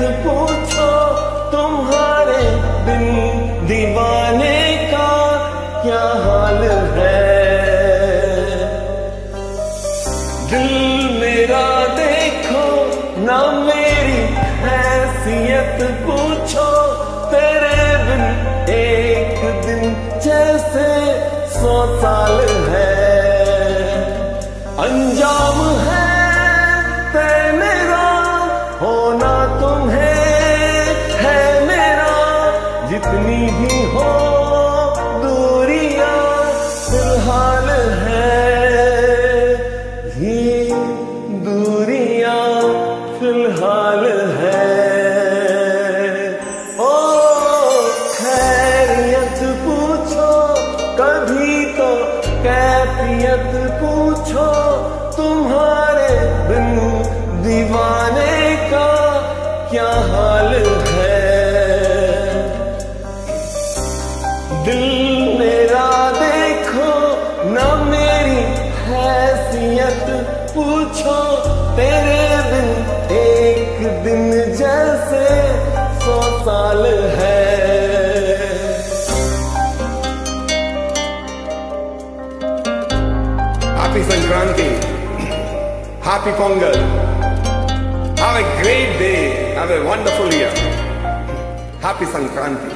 पूछो तुम्हारे बिन दीवाने का क्या हाल है? दिल मेरा देखो, ना मेरी हैसियत पूछो, तेरे बिन एक दिन जैसे सौ साल है। अंजाम है तय जितनी भी हो, दूरियाँ फ़िलहाल है। ये दूरियाँ फ़िलहाल है। ओ, खैरियत पूछो, कभी तो कैफियत पूछो, तुम्हारे बिन दीवाने का क्या हाल है मत पूछो, तेरे दिन एक दिन जैसे सौ साल है। Happy Sankranti happy Pongal have a great day have a wonderful year happy Sankranti